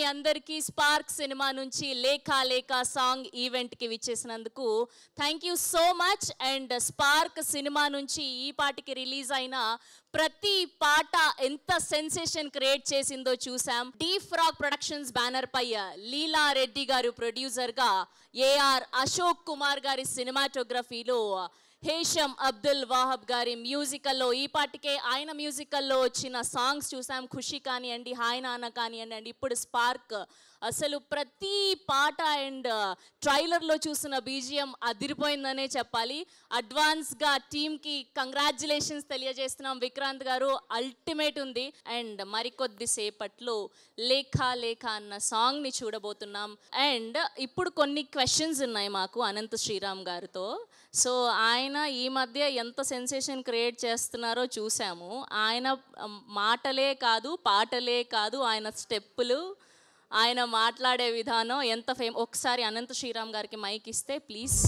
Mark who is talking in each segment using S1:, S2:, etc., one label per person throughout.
S1: మీ అందరికీ స్పార్క్ సినిమా నుంచి లేఖా లేఖ సాంగ్ ఈవెంట్కి విచ్చేసినందుకు thank you so much and Spark cinema నుంచి ఈ పాటికి రిలీజ్ అయిన ప్రతి పాట ఎంత సెన్సేషన్ క్రియేట్ చేసిందో చూసాం డీ ఫ్రాక్ ప్రొడక్షన్స్ బ్యానర్ పై లీలా రెడ్డి గారు ప్రొడ్యూసర్గా ఏఆర్ అశోక్ కుమార్ గారి సినిమాటోగ్రఫీలో హేషం అబ్దుల్ వాహబ్ గారి మ్యూజికల్లో ఈ పాటికే ఆయన మ్యూజికల్లో వచ్చిన సాంగ్స్ చూసాం. ఖుషి కానివ్వండి హాయ్ నాన్న కానివ్వండి అండి ఇప్పుడు స్పార్క్. అసలు ప్రతి పాట అండ్ ట్రైలర్లో చూసిన బీజిఎం అదిరిపోయిందనే చెప్పాలి. అడ్వాన్స్గా టీమ్కి కంగ్రాచులేషన్స్ తెలియజేస్తున్నాం విక్రాంత్ గారు. అల్టిమేట్ ఉంది. అండ్ మరికొద్ది సేపట్లో లేఖ లేఖ అన్న సాంగ్ని చూడబోతున్నాం. అండ్ ఇప్పుడు కొన్ని క్వశ్చన్స్ ఉన్నాయి మాకు అనంత శ్రీరామ్ గారితో. సో ఆయన ఈ మధ్య ఎంత సెన్సేషన్ క్రియేట్ చేస్తున్నారో చూసాము. ఆయన మాటలే కాదు పాటలే కాదు ఆయన స్టెప్పులు ఆయన మాట్లాడే విధానం ఎంత ఫేమ్ ఒకసారి అనంత శ్రీరామ్ గారికి మైక్ ఇస్తే ప్లీజ్.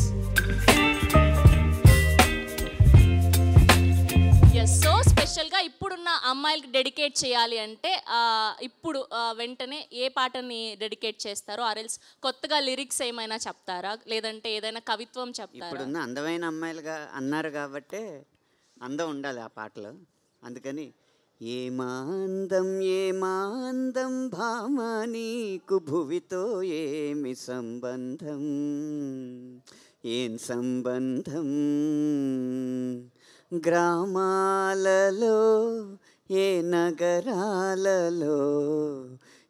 S1: అమ్మాయిలకి డెడికేట్ చేయాలి అంటే ఇప్పుడు వెంటనే ఏ పాటని డెడికేట్ చేస్తారో ఆర్ఎల్స్ కొత్తగా లిరిక్స్ ఏమైనా చెప్తారా? లేదంటే ఏదైనా కవిత్వం చెప్తారా?
S2: ఇప్పుడున్న అందమైన అమ్మాయిలుగా అన్నారు కాబట్టే అందం ఉండాలి ఆ పాటలో. అందుకని ఏమాందం ఏ మాందం నీకు భువితో ఏమి సంబంధం? ఏం సంబంధం? గ్రామాలలో ఏ నగరాలలో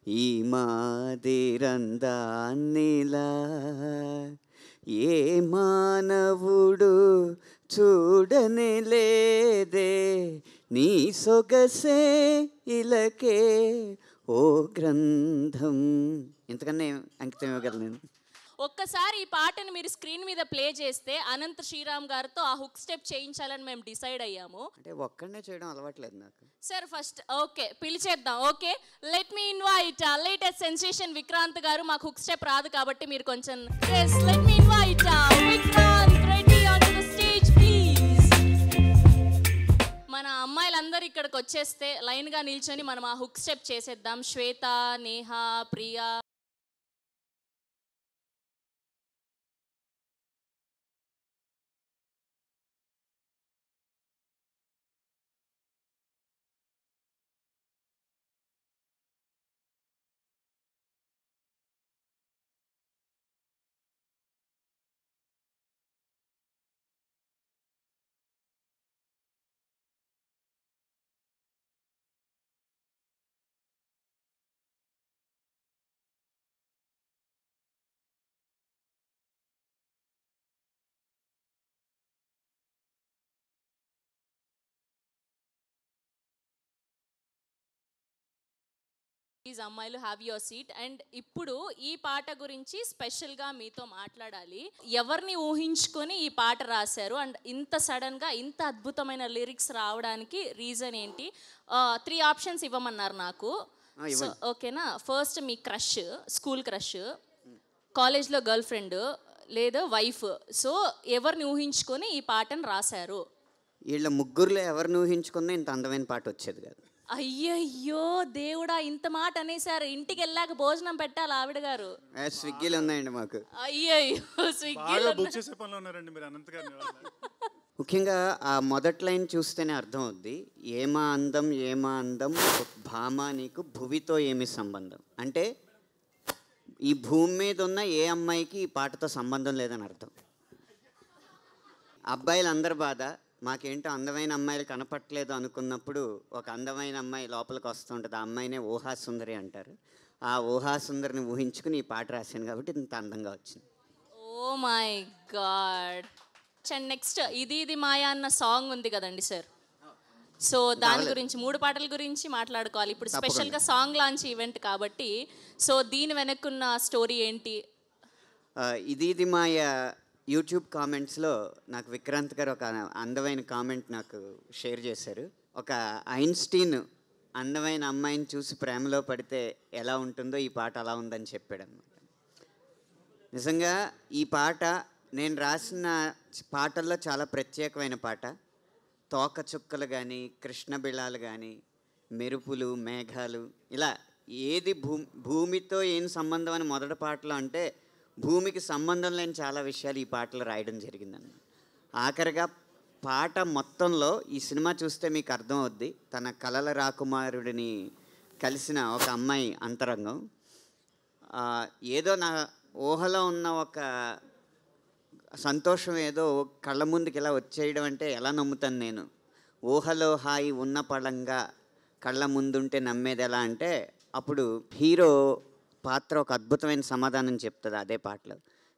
S2: ఈ మాదిరందాన్నిలా? ఏ మానవుడు చూడని లేదే? నీ సొగసే ఇలకే ఓ గ్రంథం. ఇంతకన్నా అంకితం ఇవ్వగలను నేను?
S1: ఒక్కసారి ఈ పాటని మీరు స్క్రీన్ మీద ప్లే చేస్తే అనంత శ్రీరామ్ గారితో ఆ హుక్ స్టెప్ చేయించాలని మేము డిసైడ్ అయ్యాము.
S2: అంటే ఒక్కడనే చేయడం అలవాట్లేదు నాకు.
S1: Sir first okay పిలిచేద్దాం okay? Let me invite latest sensation Vikranth గారు. మాకు హుక్ స్టెప్ రాదు కాబట్టి మీరు కొంచెం let me invite Vikranth Reddy on the stage please మన అమ్మాయిలందరూ ఇక్కడికి వచ్చేస్తే లైన్గా నిల్చొని మనం ఆ హుక్ స్టెప్ చేసేద్దాం. శ్వేత నేహ ప్రియా. ప్లీజ్ అమ్మాయిలు హ్యావ్ యువర్ సీట్ అండ్ ఇప్పుడు ఈ పాట గురించి స్పెషల్గా మీతో మాట్లాడాలి. ఎవరిని ఊహించుకొని ఈ పాట రాశారు? అండ్ ఇంత సడన్గా ఇంత అద్భుతమైన లిరిక్స్ రావడానికి రీజన్ ఏంటి? త్రీ ఆప్షన్స్ ఇవ్వమన్నారు నాకు. ఓకేనా ఫస్ట్ మీ క్రష్ స్కూల్ క్రష్ కాలేజ్లో గర్ల్ ఫ్రెండ్ లేదా వైఫ్ సో ఎవరిని ఊహించుకొని ఈ పాటను రాశారు?
S2: వీళ్ళ ముగ్గురులో ఎవరిని ఊహించుకున్నా ఇంత అందమైన పాట వచ్చేది కాదు.
S1: అయ్యయ్యో దేవుడా ఇంత మాట అనేసారు ఇంటికి వెళ్ళాక భోజనం పెట్టాలి ఆవిడ గారు?
S2: స్విగ్గీలు ఉన్నాయండి మాకు.
S1: అయ్యయ్యో స్విగ్గీ.
S2: ముఖ్యంగా ఆ మొదటి లైన్ చూస్తేనే అర్థం అవుద్ది ఏమా అందం ఏమా అందం భామ నీకు భువితో ఏమి సంబంధం? అంటే ఈ భూమి మీద ఉన్న ఏ అమ్మాయికి ఈ పాటతో సంబంధం లేదని అర్థం. అబ్బాయిలు అందరి బాధ మాకేంటో అందమైన అమ్మాయిలు కనపట్లేదు అనుకున్నప్పుడు ఒక అందమైన అమ్మాయి లోపలికి వస్తుంటుంది. ఆ అమ్మాయినే ఊహాసుందరి అంటారు. ఆ ఊహాసుందరిని ఊహించుకుని ఈ పాట రాశాను కాబట్టి ఇంత అందంగా వచ్చింది.
S1: Oh my God and next ఇది ఇది మాయా అన్న సాంగ్ ఉంది కదండి సార్ సో దాని గురించి మూడు పాటల గురించి మాట్లాడుకోవాలి. ఇప్పుడు స్పెషల్గా సాంగ్ లాంచ్ ఈవెంట్ కాబట్టి సో దీని వెనక్కున్న స్టోరీ ఏంటి?
S2: ఆ, ఇది ఇది మాయ యూట్యూబ్ కామెంట్స్లో నాకు విక్రాంత్ గారు ఒక అందమైన కామెంట్ నాకు షేర్ చేశారు. ఒక ఐన్స్టీన్ అందమైన అమ్మాయిని చూసి ప్రేమలో పడితే ఎలా ఉంటుందో ఈ పాట అలా ఉందని చెప్పాడు అనమాట నిజంగా ఈ పాట నేను రాసిన పాటల్లో చాలా ప్రత్యేకమైన పాట. తోక చుక్కలు కానీ కృష్ణబిళాలు కానీ మెరుపులు మేఘాలు ఇలా ఏది భూ భూమితో ఏం సంబంధం అని మొదటి పాటలో అంటే భూమికి సంబంధం లేని చాలా విషయాలు ఈ పాటలు రాయడం జరిగిందన్నమాట ఆఖరిగా పాట మొత్తంలో ఈ సినిమా చూస్తే మీకు అర్థమవుద్ది తన కలల రాకుమారుడిని కలిసిన ఒక అమ్మాయి అంతరంగం. ఏదో నా ఊహలో ఉన్న ఒక సంతోషం ఏదో కళ్ళ ముందుకు ఇలా వచ్చేయడం అంటే ఎలా నమ్ముతాను నేను? ఊహలో హాయి ఉన్న పడంగా కళ్ళ ముందుంటే నమ్మేది ఎలా అంటే అప్పుడు హీరో పాత్ర ఒక అద్భుతమైన సమాధానం చెప్తుంది అదే పాటలో.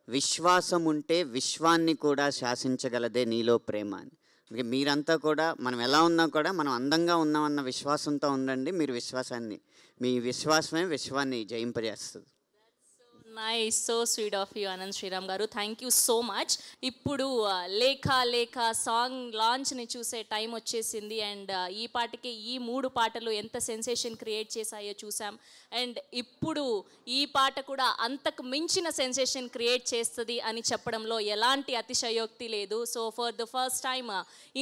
S2: విశ్వాసం ఉంటే విశ్వాన్ని కూడా శాసించగలదే నీలో ప్రేమ అని. అందుకే మీరంతా కూడా మనం ఎలా ఉన్నా కూడా మనం అందంగా ఉన్నామన్న విశ్వాసంతో ఉండండి మీరు విశ్వాసాన్ని మీ విశ్వాసమే విశ్వాన్ని జయింపజేస్తుంది.
S1: Nice so sweet of you Anant Sriram గారు థ్యాంక్ యూ సో మచ్ ఇప్పుడు లేఖ లేఖ సాంగ్ లాంచ్ని చూసే టైం వచ్చేసింది అండ్ ఈ పాటకి ఈ మూడు పాటలు ఎంత సెన్సేషన్ క్రియేట్ చేశాయో చూసాం. అండ్ ఇప్పుడు ఈ పాట కూడా అంతకు మించిన సెన్సేషన్ క్రియేట్ చేస్తుంది అని చెప్పడంలో ఎలాంటి అతిశయోక్తి లేదు. So for the first time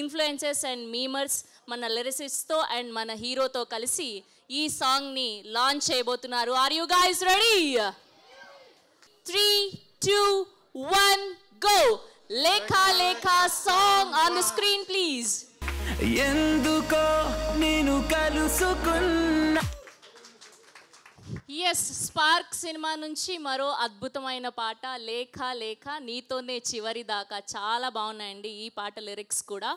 S1: influencers and memers మన లిరిసిస్ట్తో అండ్ మన హీరోతో కలిసి ఈ సాంగ్ని లాంచ్ చేయబోతున్నారు. Are you guys ready three two one go Lekha Lekha song on the screen please
S3: ఎందుకో నేను కలుసుకున్నా
S1: ఎస్ స్పార్క్ సినిమా నుంచి మరో అద్భుతమైన పాట లేఖ లేఖ నీతోనే చివరి దాకా. చాలా బాగున్నాయండి ఈ పాట లిరిక్స్ కూడా.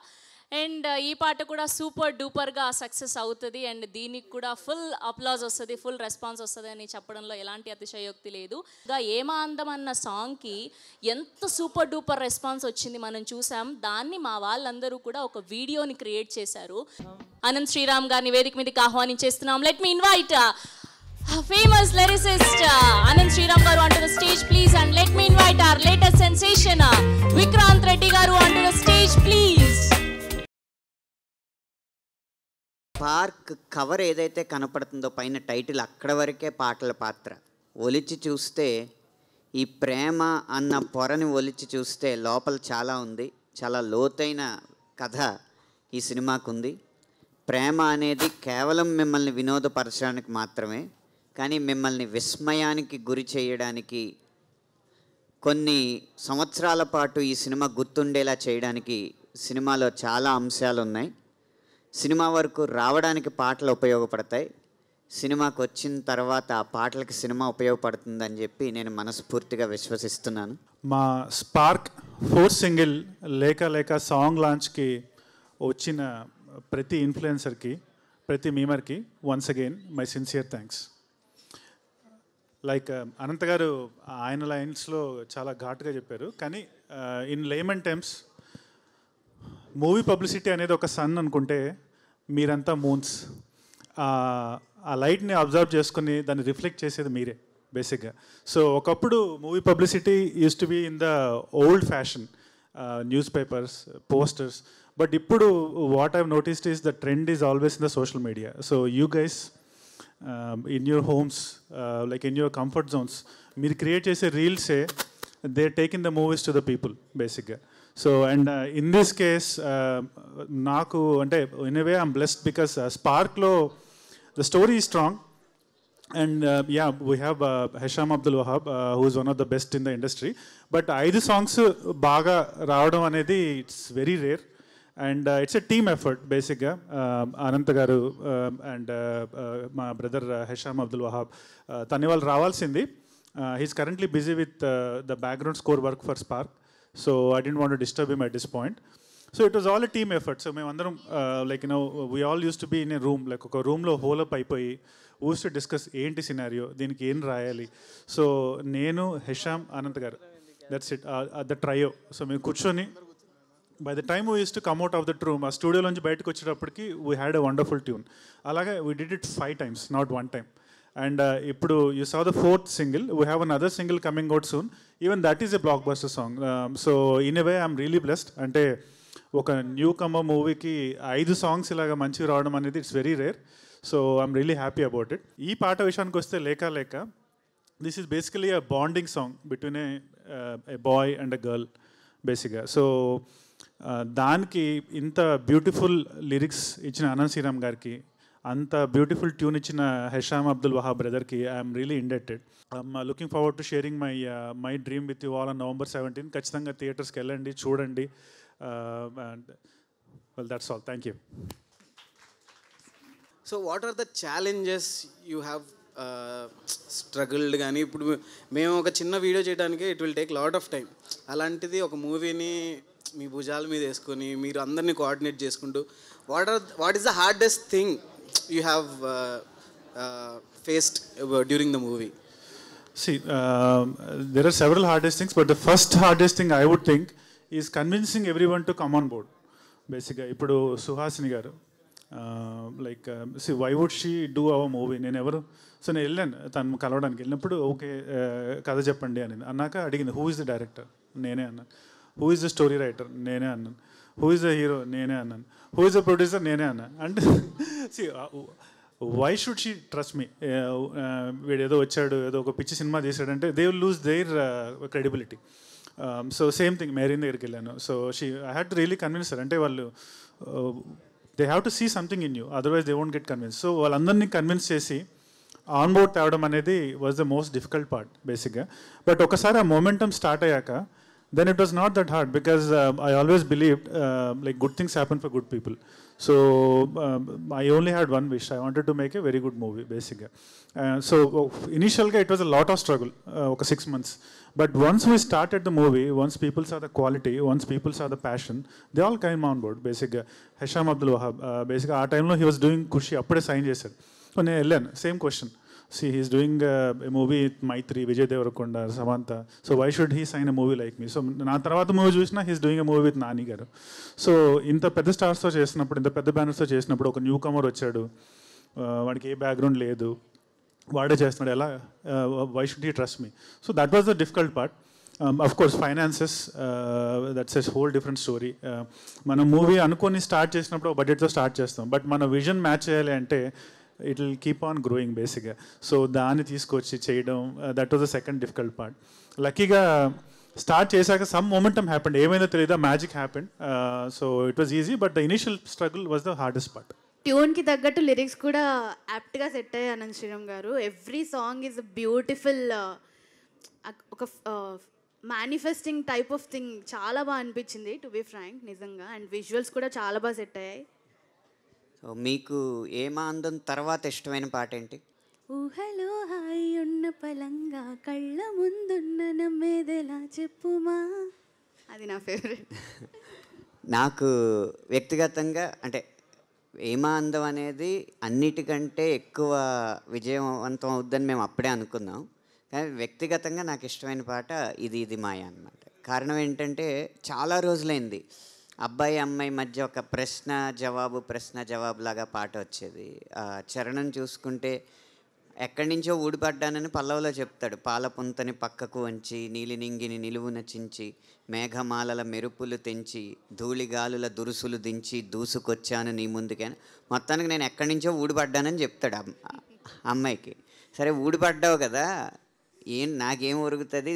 S1: అండ్ uh, ఈ పాట కూడా సూపర్ డూపర్గా సక్సెస్ అవుతుంది. అండ్ దీనికి కూడా ఫుల్ అప్లాజ్ వస్తుంది ఫుల్ రెస్పాన్స్ వస్తుంది అని చెప్పడంలో ఎలాంటి అతిశయోక్తి లేదు. ఇంకా ఏమా అందం అన్న సాంగ్కి ఎంత సూపర్ డూపర్ రెస్పాన్స్ వచ్చింది మనం చూసాం. దాన్ని మా వాళ్ళందరూ కూడా ఒక వీడియోని క్రియేట్ చేశారు. అనంత్ శ్రీరామ్ గారిని వేదిక మీదకి ఆహ్వానించేస్తున్నాం. Let me invite famous lyricist uh, Anant Sriram గారు అంటున్న stage please and let me invite our latest sensation Vikranth Reddy గారు అంటున్న స్టేజ్ ప్లీజ్
S2: పార్క్ కవర్ ఏదైతే కనపడుతుందో పైన టైటిల్ అక్కడ వరకే పాటల పాత్ర. ఒలిచి చూస్తే ఈ ప్రేమ అన్న పొరని ఒలిచి చూస్తే లోపల చాలా ఉంది. చాలా లోతైన కథ ఈ సినిమాకు ఉంది ప్రేమ అనేది కేవలం మిమ్మల్ని వినోదపరచడానికి మాత్రమే కానీ మిమ్మల్ని విస్మయానికి గురి చేయడానికి కొన్ని సంవత్సరాల పాటు ఈ సినిమా గుర్తుండేలా చేయడానికి సినిమాలో చాలా అంశాలు ఉన్నాయి సినిమా వరకు రావడానికి పాటలు ఉపయోగపడతాయి. సినిమాకి వచ్చిన తర్వాత ఆ పాటలకి సినిమా ఉపయోగపడుతుందని చెప్పి నేను మనస్ఫూర్తిగా విశ్వసిస్తున్నాను.
S4: మా Spark four single Lekha Lekha song లాంచ్కి వచ్చిన ప్రతి ఇన్ఫ్లుయెన్సర్కి ప్రతి మీమర్కి once again my sincere thanks like Anantha గారు ఆయన లైన్స్లో చాలా ఘాటుగా చెప్పారు. కానీ in layman terms movie publicity అనేది ఒక సన్ అనుకుంటే మీరంతా మూన్స్ ఆ లైట్ని అబ్జర్వ్ చేసుకుని దాన్ని రిఫ్లెక్ట్ చేసేది మీరే బేసిక్గా సో ఒకప్పుడు movie publicity use to be in the old fashion newspapers posters but ఇప్పుడు what I've noticed is the trend is always in the social media so you guys in your homes like in your comfort zones మీరు create చేసే రీల్సే they take in the movies to the people బేసిక్గా so and in this case నాకు అంటే in way I'm blessed because స్పార్క్లో the story strong and ya we have Hesham Abdul Wahab who is one of the best in the industry but ఐదు songs బాగా రావడం అనేది it's very rare and it's a team effort బేసిక్గా అనంత్ గారు and మా brother Hesham Abdul Wahab తన వాళ్ళు రావాల్సింది. He's currently busy with the background score work for Spark so I didn't want disturb him at this point so it was all a team effort so మేమందరం like no we all use to be in a room like ఒక రూమ్లో hole up అయిపోయి ఊస్ to discuss ఏంటి scenario దీనికి ఏం రాయాలి. So నేను హెషామ్ అనంత్ గారు. That's it the trio so మేము కూర్చొని by the time we use to come out of that room ఆ స్టూడియోలోంచి బయటకు వచ్చేటప్పటికి we had a wonderful tune అలాగే we did it five times not one time and ఇప్పుడు you saw the fourth single we have another single coming out soon even that is a blockbuster song so in a way I'm really blessed అంటే ఒక new కమ్మ మూవీకి ఐదు songs ఇలాగ మంచిగా రావడం అనేది it's very rare so I'm really happy about it ఈ పాట విషయానికి వస్తే లేక లేక this is basically a bonding song between a boy and a girl బేసిక్గా సో దానికి ఇంత బ్యూటిఫుల్ లిరిక్స్ ఇచ్చిన అనంత్ శ్రీరామ్ గారికి అంత బ్యూటిఫుల్ ట్యూన్ ఇచ్చిన హెషామ్ అబ్దుల్ వహాబ్ బ్రదర్కి I'm really indebted looking forward to sharing my my dream with you all on November seventeen ఖచ్చితంగా థియేటర్స్కి వెళ్ళండి చూడండి. And well that's all thank you
S5: so what are the challenges you have struggled కానీ ఇప్పుడు మేము ఒక చిన్న వీడియో చేయడానికి it will take lot of time అలాంటిది ఒక మూవీని మీ భుజాల మీద వేసుకొని మీరు అందరినీ కోఆర్డినేట్ చేసుకుంటూ what are what is the hardest thing you have faced during the movie
S4: See, um, there are several hardest things, but the first hardest thing I would think is convincing everyone to come on board. బేసిక్గా ఇప్పుడు సుహాసిని గారు like see why would she do our movie నేను ఎవరు? So నేను వెళ్ళాను తను కలవడానికి వెళ్ళినప్పుడు ఓకే uh, కథ చెప్పండి అని అన్నాక అడిగింది హూ ఇస్ ద డైరెక్టర్ నేనే అన్నాను. Who is the story writer నేనే అన్నాను. హూ ఇస్ హీరో నేనే అన్నాను. హూ ఇస్ ద ప్రొడ్యూసర్ నేనే అన్నాను. అంటే see why should she trust me వీడు ఏదో వచ్చాడు ఏదో ఒక పిచ్చి సినిమా చేశాడంటే they will lose their credibility so same thing Mehreen దగ్గరికి వెళ్ళాను. So she I had to really convince అంటే వాళ్ళు they have to see something in you otherwise they won't get convince so వాళ్ళందరినీ కన్విన్స్ చేసి on board తేవడం అనేది was the most difficult part బేసిక్గా but ఒకసారి ఆ మొమెంటం స్టార్ట్ అయ్యాక then it was not that hard because um, I always believed uh, like good things happen for good people. So um, I only had one wish. I wanted to make a very good movie, basically. Uh, so initially it was a lot of struggle, uh, okay, six months. But once we started the movie, once people saw the quality, once people saw the passion, they all came on board. Basically, Hasham Abdul Wahab, uh, basically, our time he was doing Kushi, అప్పుడే sign చేశారు so నేను వెళ్ళాను same question See he's doing movie Mythri Vijay Deverakonda Samantha so why should he sign a movie like me so నా తర్వాత movie చూసినా he's doing a movie with Nani garu. So ఇంత పెద్ద స్టార్స్తో చేసినప్పుడు ఇంత పెద్ద బ్యానర్స్తో చేసినప్పుడు ఒక న్యూ కమర్ వచ్చాడు వాడికి ఏ బ్యాక్గ్రౌండ్ లేదు. వాడే చేస్తున్నాడు. ఎలా? Why should he trust me so that was the difficult part of course finances that's as whole different story మనం మూవీ అనుకొని స్టార్ట్ చేసినప్పుడు బడ్జెట్తో స్టార్ట్ చేస్తాం. బట్ మన విజన్ మ్యాచ్ చేయాలి అంటే it will keep on growing బేసిక్గా సో దాన్ని తీసుకొచ్చి చేయడం that was the second difficult part లక్కీగా స్టార్ట్ చేశాక సమ్ మూమెంటం హ్యాపెండ్ ఏమైందో తెలియదా magic happened so it was easy but the initial struggle was the hardest part
S6: ట్యూన్కి తగ్గట్టు లిరిక్స్ కూడా యాప్ట్గా సెట్ అయ్యాయి అనంత్ శ్రీరామ్ గారు. ఎవ్రీ సాంగ్ ఈజ్ బ్యూటిఫుల్ ఒక మేనిఫెస్టింగ్ టైప్ ఆఫ్ థింగ్ చాలా బాగా అనిపించింది టు బి ఫ్రాంక్ నిజంగా. అండ్ విజువల్స్ కూడా చాలా బాగా సెట్ అయ్యాయి.
S2: సో మీకు ఏమాందం తర్వాత ఇష్టమైన పాట ఏంటి
S6: ఊహలో హాయి ఉన్న పలంగా కళ్ళ ముందున్న నమ్మేదెలా చెప్పుమా? అది నా ఫేవరెట్
S2: నాకు వ్యక్తిగతంగా అంటే ఏమా అందం అనేది అన్నిటికంటే ఎక్కువ విజయవంతం అవుద్దని మేము అప్పుడే అనుకున్నాం. కానీ వ్యక్తిగతంగా నాకు ఇష్టమైన పాట ఇది ఇది మాయ అన్నమాట. కారణం ఏంటంటే చాలా రోజులైంది. అబ్బాయి అమ్మాయి మధ్య ఒక ప్రశ్న జవాబు ప్రశ్న జవాబు లాగా పాట వచ్చేది. ఆ చరణం చూసుకుంటే ఎక్కడి నుంచో ఊడిపడ్డానని పల్లవలో చెప్తాడు. పాలపుంతని పక్కకు వంచి నీలినింగిని నిలువున చించి మేఘమాలల మెరుపులు తెంచి ధూళిగాలుల దురుసులు దించి దూసుకొచ్చాను నీ ముందుకని మొత్తానికి నేను ఎక్కడి నుంచో ఊడిపడ్డానని చెప్తాడు అమ్మాయికి. సరే ఊడిపడ్డావు కదా ఏం నాకేం ఒరుగుతుంది?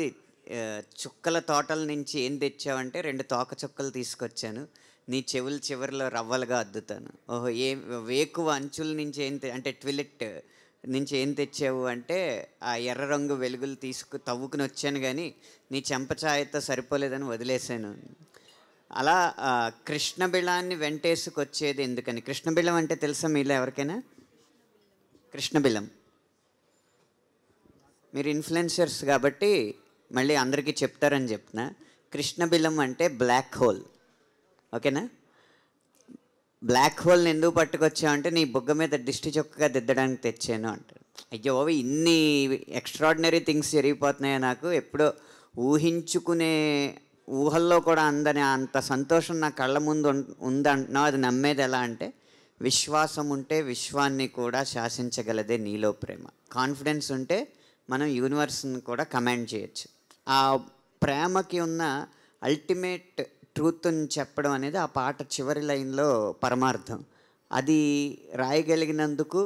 S2: చుక్కల తోటల నుంచి ఏం తెచ్చావంటే రెండు తోక చుక్కలు తీసుకొచ్చాను. నీ చెవుల చివరిలో రవ్వలుగా అద్దుతాను. ఓహో ఏ వేకువ అంచుల నుంచి ఏం తె- అంటే ట్విలెట్ నుంచి ఏం తెచ్చావు అంటే ఆ ఎర్ర రంగు వెలుగులు తీసుకు తవ్వుకుని వచ్చాను కానీ నీ చెంపచాయతో సరిపోలేదని వదిలేశాను. అలా కృష్ణబిళాన్ని వెంటేసుకొచ్చేది ఎందుకని? కృష్ణబిళం అంటే తెలుసా మీలో ఎవరికైనా? కృష్ణబిలం మీరు ఇన్ఫ్లుయెన్సర్స్ కాబట్టి మళ్ళీ అందరికీ చెప్తారని చెప్తున్నా. కృష్ణబిలం అంటే బ్లాక్ హోల్ ఓకేనా? బ్లాక్ హోల్ని ఎందుకు పట్టుకొచ్చావంటే నీ బుగ్గ మీద దిష్టి చొక్కగా దిద్దడానికి తెచ్చాను అంటారు. అయ్యో ఇన్ని ఎక్స్ట్రాడినరీ థింగ్స్ జరిగిపోతున్నాయో నాకు. ఎప్పుడో ఊహించుకునే ఊహల్లో కూడా అందని అంత సంతోషం నా కళ్ళ ముందు ఉందంటున్నావు. అది నమ్మేది ఎలా అంటే విశ్వాసం ఉంటే విశ్వాన్ని కూడా శాసించగలదే నీలో ప్రేమ. కాన్ఫిడెన్స్ ఉంటే మనం యూనివర్స్ని కూడా కమాండ్ చేయొచ్చు. ఆ ప్రేమకి ఉన్న అల్టిమేట్ ట్రూత్ని చెప్పడం అనేది ఆ పాట చివరి లైన్లో పరమార్థం. అది రాయగలిగినందుకు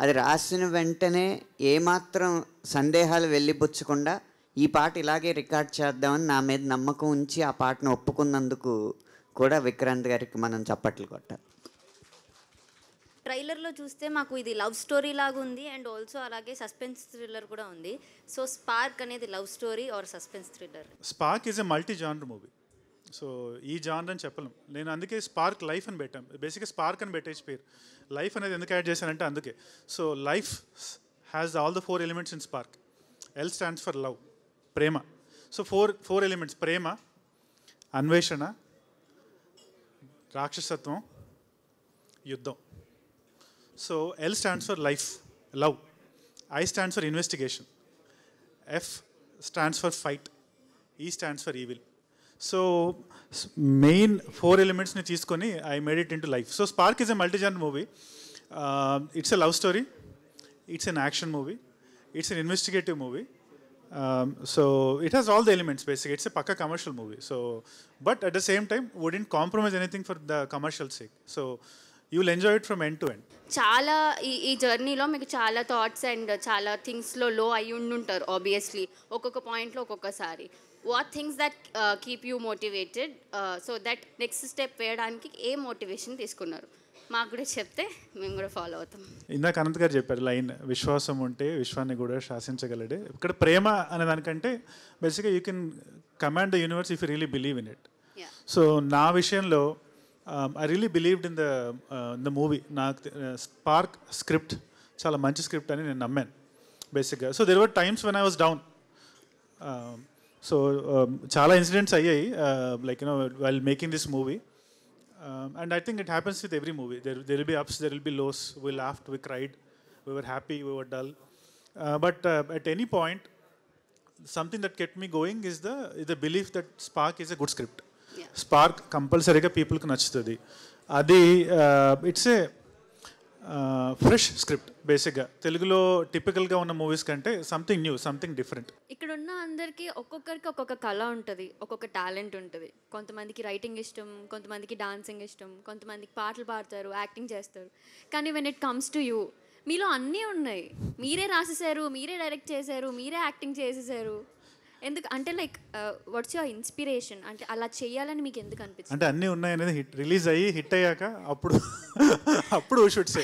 S2: అది రాసిన వెంటనే ఏమాత్రం సందేహాలు వెళ్ళిపుచ్చకుండా ఈ పాట ఇలాగే రికార్డ్ చేద్దామని నా మీద నమ్మకం ఉంచి ఆ పాటను ఒప్పుకున్నందుకు కూడా విక్రాంత్ గారికి మనం చప్పట్లు కొట్టాలి.
S7: ట్రైలర్లో చూస్తే మాకు ఇది లవ్ స్టోరీ లాగా ఉంది అండ్ ఆల్సో అలాగే సస్పెన్స్ థ్రిల్లర్ కూడా ఉంది. సో స్పార్క్ అనేది love story or suspense thriller.
S4: Spark is a multi genre movie. So ఈ జానర్ అని చెప్పలేం. నేను అందుకే స్పార్క్ లైఫ్ అని పెట్టాను. బేసిక్గా స్పార్క్ అని పెట్టేసి పేరు. లైఫ్ అనేది ఎందుకు యాడ్ చేశానంటే అందుకే. So life has all the four elements in Spark. L stands for love Prema. So four four elements. ప్రేమ అన్వేషణ రాక్షసత్వం యుద్ధం. So L stands for life love I stands for investigation F stands for fight E stands for evil so main four ఎలిమెంట్స్ని తీసుకొని I made it in to life so Spark is a multi genre movie it's a love story it's an action movie it's an investigative movie so it has all the elements basic it's a పక్క commercial movie so but at the same time wouldn't compromise anything for the commercial sake so you will enjoy it from end to end
S8: చాలా ఈ ఈ జర్నీలో మీకు చాలా thoughts and చాలా థింగ్స్లో లో అయి ఉండుంటారు ఆబ్వియస్లీ ఒక్కొక్క పాయింట్లో ఒక్కొక్కసారి. What things that keep you motivated so that next step వేయడానికి ఏ మోటివేషన్ తీసుకున్నారు? మాకు కూడా చెప్తే మేము కూడా ఫాలో అవుతాం.
S4: ఇందాక అనంత్ గారు చెప్పారు లైన్ విశ్వాసం ఉంటే విశ్వాన్ని కూడా శాసించగలడే. ఇక్కడ ప్రేమ అనే దానికంటే బేసిక్గా you can command the universe if you really believe in
S8: it.
S4: So నా విషయంలో I really believed in the the movie నాకు స్పార్క్ స్క్రిప్ట్ చాలా మంచి స్క్రిప్ట్ అని నేను నమ్మాను బేసిక్గా so there were times when I was down so చాలా ఇన్సిడెంట్స్ అయ్యాయి like you know while making this movie Um, and I think it happens with every movie. There, there will be ups, there will be lows. We laughed, we cried, we were happy, we were dull. Uh, but uh, at any point, something that kept me going is the is the belief that Spark is Spark కంపల్సరీగా పీపుల్కి నచ్చుతుంది. అది it's a fresh script బేసిక్గా తెలుగులో టిపికల్గా ఉన్న movies కంటే something new something different
S8: ఇక్కడ ఉన్న అందరికీ ఒక్కొక్కరికి ఒక్కొక్క కళ ఉంటుంది ఒక్కొక్క టాలెంట్ ఉంటుంది. కొంతమందికి రైటింగ్ ఇష్టం కొంతమందికి డాన్సింగ్ ఇష్టం కొంతమందికి పాటలు పాడతారు యాక్టింగ్ చేస్తారు. కానీ when it comes to you మీలో అన్నీ ఉన్నాయి. మీరే రాసేసారు మీరే డైరెక్ట్ చేశారు మీరే యాక్టింగ్ చేసేసారు ఎందుకు అంటే లైక్ వాట్స్ యువర్ ఇన్స్పిరేషన్ అంటే అలా చేయాలని మీకు ఎందుకు అనిపిస్తుంది?
S4: అంటే అన్నీ ఉన్నాయనేది హిట్ రిలీజ్ అయ్యి హిట్ అయ్యాక అప్పుడు అప్పుడు should say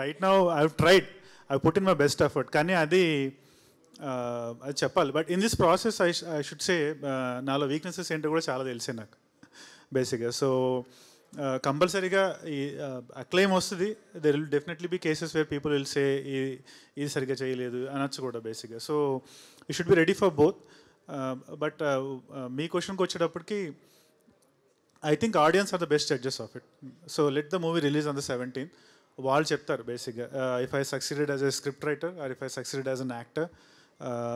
S4: right now I tried I put in my best effort కానీ అది uh, అది చెప్పాలి. But in this process I I should say నాలో వీక్నెసెస్ ఏంటో కూడా చాలా తెలిసే నాకు బేసిక్గా సో కంపల్సరీగా ఈ అక్లెయిమ్ వస్తుంది. There will definitely be cases where people will say ఇది సరిగ్గా చేయలేదు. అనొచ్చు కూడా బేసిక్గా so you should be ready for both but మీ క్వశ్చన్కి వచ్చేటప్పటికి I think audience are the best judges of it so let the movie release on the seventeen వాళ్ళు చెప్తారు బేసిక్గా if I succeeded as a script writer or if I succeeded as an actor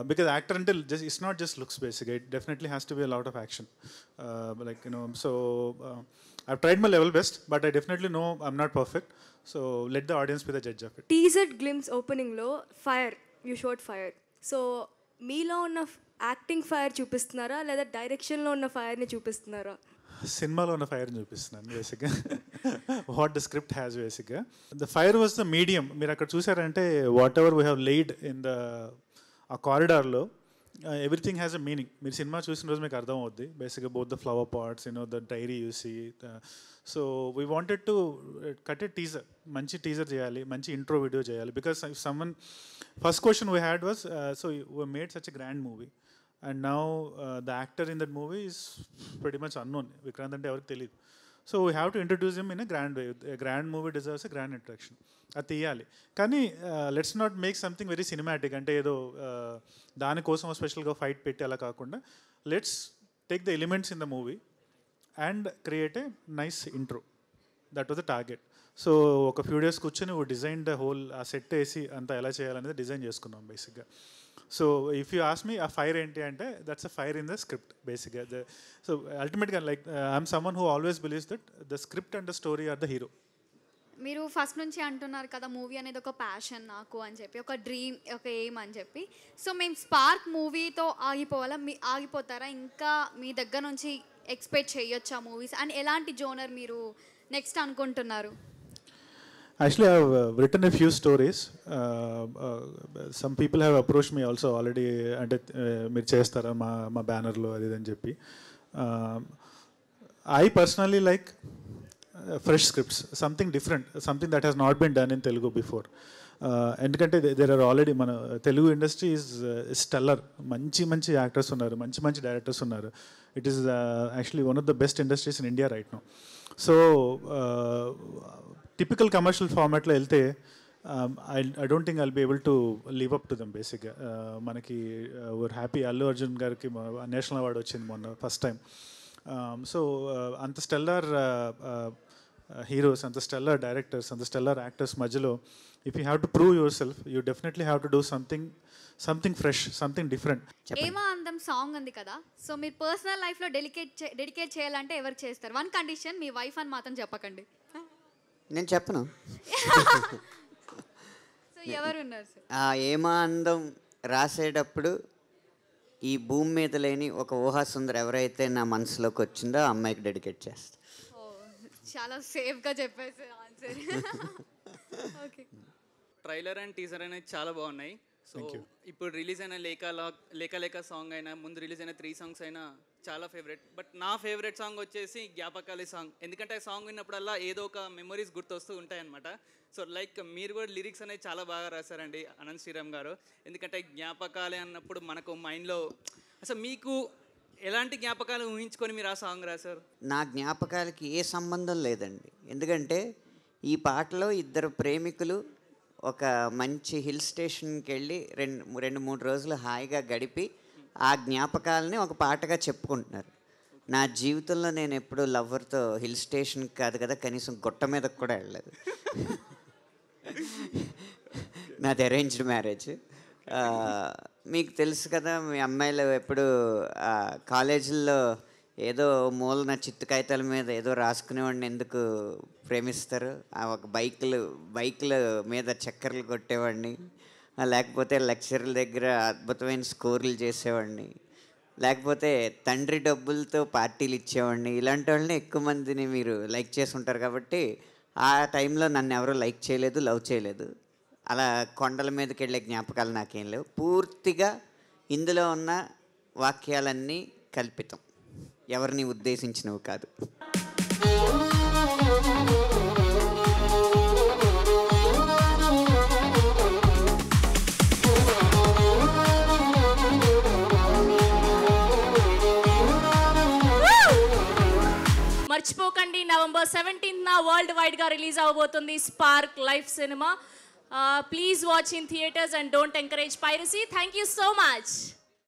S4: because actor అంటే just it's not just looks బేసిక్గా it definitely has to be lot of action like you know so I tried my level best but I definitely know I'm not perfect so let the audience be the judge of it
S9: teaser glimpse ఓపెనింగ్లో fire you shot fire so మీలో ఉన్న acting fire చూపిస్తున్నారా? లేదా డైరెక్షన్లో ఉన్న ఫైర్ని చూపిస్తున్నారా?
S4: సినిమాలో ఉన్న fire చూపిస్తున్నాను బేసిక్గా what the script has బేసిక్గా the fire was the medium మీరు అక్కడ చూసారంటే whatever we have laid in the ah కారిడార్లో everything has a meaning మీరు సినిమా చూసిన రోజు మీకు అర్థం అవుద్ది బేసిక్గా both the flower pots you know the diary you see so we wanted to cut a teaser మంచి టీజర్ చేయాలి మంచి ఇంట్రో వీడియో చేయాలి. Because someone first question we had was so we made such a grand movie and now the actor in that movie is very much unknown Vikrant అంటే ఎవరికి తెలియదు so we have to introduce him in a grand way grand movie deserves a grand introduction అది తీయాలి. కానీ let's not make something very cinematic అంటే ఏదో uh, దానికోసం స్పెషల్గా ఫైట్ పెట్టి అలా కాకుండా let's take the elements in the movie and create a nice intro that was the target so ఒక ఫ్యూ డేస్ కూర్చొని ఓ డిజైన్ ద హోల్ ఆ సెట్ వేసి అంతా ఎలా చేయాలనేది డిజైన్ చేసుకున్నాం బేసిక్గా so if you ask me ah fire ఏంటి అంటే that's a fire in the script బేసిక్గా ద సో అల్టిమేట్గా like I'm someone who always believes that the script and the story are the hero
S10: మీరు first నుంచి అంటున్నారు కదా movie అనేది ఒక ప్యాషన్ నాకు అని చెప్పి ఒక డ్రీమ్ ఒక ఎయిమ్ అని చెప్పి. సో మేము స్పార్క్ మూవీతో ఆగిపోవాలా? మీ ఆగిపోతారా? ఇంకా మీ దగ్గర నుంచి ఎక్స్పెక్ట్ చేయొచ్చా మూవీస్ అండ్ ఎలాంటి జోనర్ మీరు నెక్స్ట్ అనుకుంటున్నారు?
S4: Actually, I've uh, written a few stories. Uh, uh, some people have approached me also already అంటే uh, మీరు చేస్తారా మా మా బ్యానర్లో అది ఇది అని చెప్పి I personally like fresh scripts something different something that has not been done in Telugu before ఎందుకంటే దేర్ ఆర్ ఆల్రెడీ మన తెలుగు ఇండస్ట్రీ ఈజ్ స్టెల్లర్ మంచి మంచి యాక్టర్స్ ఉన్నారు మంచి మంచి డైరెక్టర్స్ ఉన్నారు. It is actually one of the best industries in India right no so typical commercial ఫార్మాట్లో వెళ్తే I I don't think I'll be able to live up to them బేసిక్గా మనకి వర్ హ్యాపీ అల్లు అర్జున్ గారికి national award వచ్చింది మొన్న first time so అంత stellar heroes అంత stellar directors అంత స్టెల్లార్ యాక్టర్స్ మధ్యలో if you have to prove yourself you definitely have to do something something fresh something different
S10: ఏమా అందం సాంగ్ ఉంది కదా. సో మీరు పర్సనల్ లైఫ్లో డెడికేట్ డెడికేట్ చేయాలంటే ఎవరికి చేస్తారు? వన్ కండిషన్ మీ వైఫ్ అని మాత్రం చెప్పకండి.
S2: నేను చెప్పను.
S10: సో ఎవరు ఉన్నారు సార్
S2: ఆ ఏమా అందం రాసేటప్పుడు ఈ భూమి మీద లేని ఒక ఊహాసుందర ఎవరైతే నా మనసులోకి వచ్చిందో ఆ అమ్మాయికి డెడికేట్ చేస్తా.
S10: చాలా సేఫ్గా చెప్పేసి answer okay
S11: trailer and teaser అనేది చాలా బాగున్నాయి. సో ఇప్పుడు రిలీజ్ అయిన లేక లేక లేక సాంగ్ అయినా ముందు రిలీజ్ అయిన త్రీ సాంగ్స్ అయినా చాలా ఫేవరెట్ బట్ నా ఫేవరెట్ సాంగ్ వచ్చేసి జ్ఞాపకాలి సాంగ్ ఎందుకంటే ఆ సాంగ్ విన్నప్పుడల్లా ఏదో ఒక మెమరీస్ గుర్తొస్తూ ఉంటాయన్నమాట. సో లైక్ మీరు కూడా లిరిక్స్ అనేది చాలా బాగా రాశారండి అనంత్ శ్రీరామ్ గారు. ఎందుకంటే జ్ఞాపకాలే అన్నప్పుడు మనకు మైండ్లో అసలు మీకు ఎలాంటి జ్ఞాపకాలు ఊహించుకొని మీరు ఆ సాంగ్ రాశారు?
S2: నా జ్ఞాపకాలకి ఏ సంబంధం లేదండి. ఎందుకంటే ఈ పాటలో ఇద్దరు ప్రేమికులు ఒక మంచి హిల్ స్టేషన్కి వెళ్ళి రెండు రెండు మూడు రోజులు హాయిగా గడిపి ఆ జ్ఞాపకాలని ఒక పాటగా చెప్పుకుంటున్నారు. నా జీవితంలో నేను ఎప్పుడు లవ్వర్తో హిల్ స్టేషన్కి కాదు కదా కనీసం గుట్ట మీదకి కూడా వెళ్ళలేదు. నాది అరేంజ్డ్ మ్యారేజ్ మీకు తెలుసు కదా మీ అమ్మాయిలు ఎప్పుడు కాలేజీల్లో ఏదో మూలన చిత్తు కాగితాల మీద ఏదో రాసుకునేవాడిని ఎందుకు ప్రేమిస్తారు. ఆ ఒక బైకులు బైకుల మీద చక్కర్లు కొట్టేవాడిని. లేకపోతే లెక్చర్ల దగ్గర అద్భుతమైన స్కోర్లు చేసేవాడిని. లేకపోతే తండ్రి డబ్బులతో పార్టీలు ఇచ్చేవాడిని. ఇలాంటి వాళ్ళని ఎక్కువ మందిని మీరు లైక్ చేసి ఉంటారు కాబట్టి ఆ టైంలో నన్ను ఎవరూ లైక్ చేయలేదు లవ్ చేయలేదు. అలా కొండల మీదకి వెళ్ళే జ్ఞాపకాలు నాకేం లేవు. పూర్తిగా ఇందులో ఉన్న వాక్యాలన్నీ కల్పితం. ఎవరిని ఉద్దేశించినవి కాదు.
S1: అక్టోబర్ సెవెంటీన్త్న వరల్డ్ వైడ్గా రిలీజ్ అవబోతుంది spark life cinema please watch in theatres and don't encourage piracy thank you so much